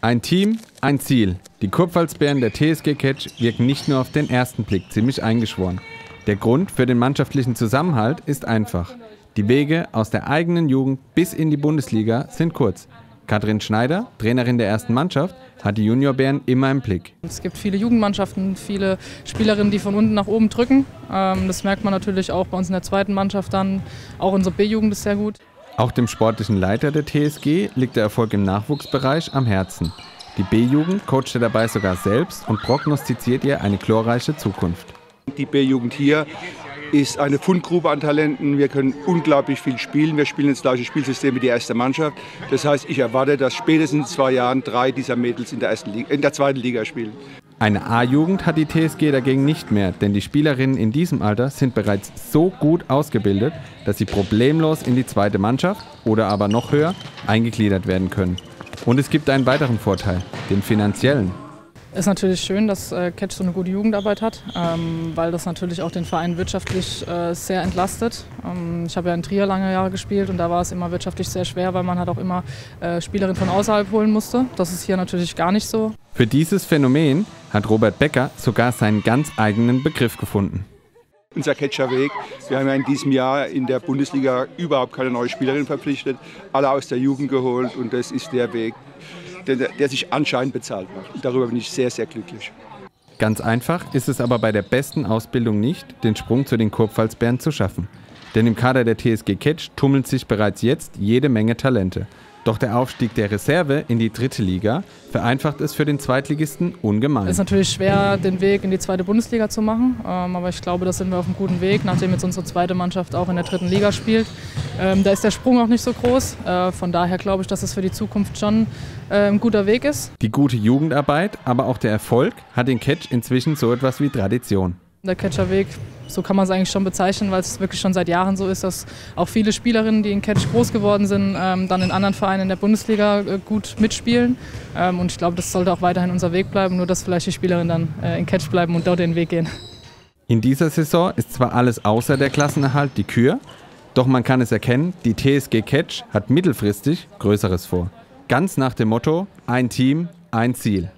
Ein Team, ein Ziel. Die Kurpfalzbären der TSG Catch wirken nicht nur auf den ersten Blick ziemlich eingeschworen. Der Grund für den mannschaftlichen Zusammenhalt ist einfach. Die Wege aus der eigenen Jugend bis in die Bundesliga sind kurz. Katrin Schneider, Trainerin der ersten Mannschaft, hat die Juniorbären immer im Blick. Es gibt viele Jugendmannschaften, viele Spielerinnen, die von unten nach oben drücken. Ähm, das merkt man natürlich auch bei uns in der zweiten Mannschaft dann. Auch unsere B-Jugend ist sehr gut. Auch dem sportlichen Leiter der TSG liegt der Erfolg im Nachwuchsbereich am Herzen. Die B-Jugend coacht er dabei sogar selbst und prognostiziert ihr eine glorreiche Zukunft. Die B-Jugend hier ist eine Fundgrube an Talenten. Wir können unglaublich viel spielen. Wir spielen das gleiche Spielsystem wie die erste Mannschaft. Das heißt, ich erwarte, dass spätestens in zwei Jahren drei dieser Mädels in der, ersten Liga, in der zweiten Liga spielen. Eine A-Jugend hat die TSG dagegen nicht mehr, denn die Spielerinnen in diesem Alter sind bereits so gut ausgebildet, dass sie problemlos in die zweite Mannschaft oder aber noch höher eingegliedert werden können. Und es gibt einen weiteren Vorteil, den finanziellen. Es ist natürlich schön, dass äh, Catch so eine gute Jugendarbeit hat, ähm, weil das natürlich auch den Verein wirtschaftlich äh, sehr entlastet. Ähm, ich habe ja in Trier lange Jahre gespielt und da war es immer wirtschaftlich sehr schwer, weil man halt auch immer äh, Spielerinnen von außerhalb holen musste. Das ist hier natürlich gar nicht so. Für dieses Phänomen hat Robert Becker sogar seinen ganz eigenen Begriff gefunden. Unser Catcherweg. Wir haben ja in diesem Jahr in der Bundesliga überhaupt keine neue Spielerin verpflichtet, alle aus der Jugend geholt und das ist der Weg, der, der sich anscheinend bezahlt macht. Darüber bin ich sehr, sehr glücklich. Ganz einfach ist es aber bei der besten Ausbildung nicht, den Sprung zu den Kurpfalzbären zu schaffen. Denn im Kader der TSG Catch tummeln sich bereits jetzt jede Menge Talente. Doch der Aufstieg der Reserve in die dritte Liga vereinfacht es für den Zweitligisten ungemein. Es ist natürlich schwer, den Weg in die zweite Bundesliga zu machen, ähm, aber ich glaube, da sind wir auf einem guten Weg, nachdem jetzt unsere zweite Mannschaft auch in der dritten Liga spielt. Ähm, da ist der Sprung auch nicht so groß, äh, von daher glaube ich, dass es für die Zukunft schon äh, ein guter Weg ist. Die gute Jugendarbeit, aber auch der Erfolg hat den Catch inzwischen so etwas wie Tradition. Der Catcherweg, so kann man es eigentlich schon bezeichnen, weil es wirklich schon seit Jahren so ist, dass auch viele Spielerinnen, die in Catch groß geworden sind, ähm, dann in anderen Vereinen in der Bundesliga äh, gut mitspielen. Ähm, und ich glaube, das sollte auch weiterhin unser Weg bleiben, nur dass vielleicht die Spielerinnen dann äh, in Catch bleiben und dort den Weg gehen. In dieser Saison ist zwar alles außer der Klassenerhalt die Kür, doch man kann es erkennen, die TSG Catch hat mittelfristig Größeres vor. Ganz nach dem Motto, ein Team, ein Ziel.